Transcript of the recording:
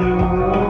do.